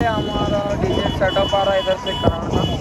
हमारा DJ setup आ रहा है इधर से कराना।